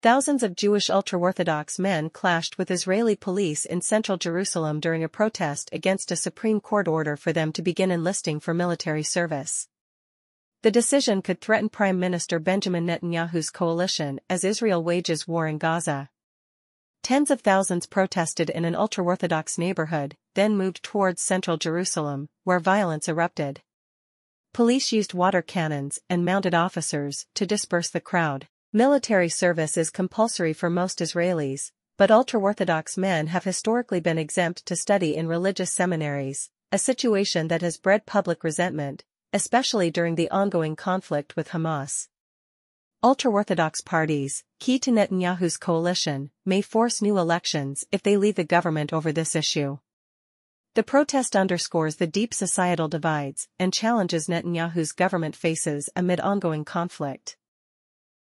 Thousands of Jewish ultra-Orthodox men clashed with Israeli police in central Jerusalem during a protest against a Supreme Court order for them to begin enlisting for military service. The decision could threaten Prime Minister Benjamin Netanyahu's coalition as Israel wages war in Gaza. Tens of thousands protested in an ultra-Orthodox neighborhood, then moved towards central Jerusalem, where violence erupted. Police used water cannons and mounted officers to disperse the crowd. Military service is compulsory for most Israelis, but ultra-Orthodox men have historically been exempt to study in religious seminaries, a situation that has bred public resentment, especially during the ongoing conflict with Hamas. Ultra-Orthodox parties, key to Netanyahu's coalition, may force new elections if they leave the government over this issue. The protest underscores the deep societal divides and challenges Netanyahu's government faces amid ongoing conflict.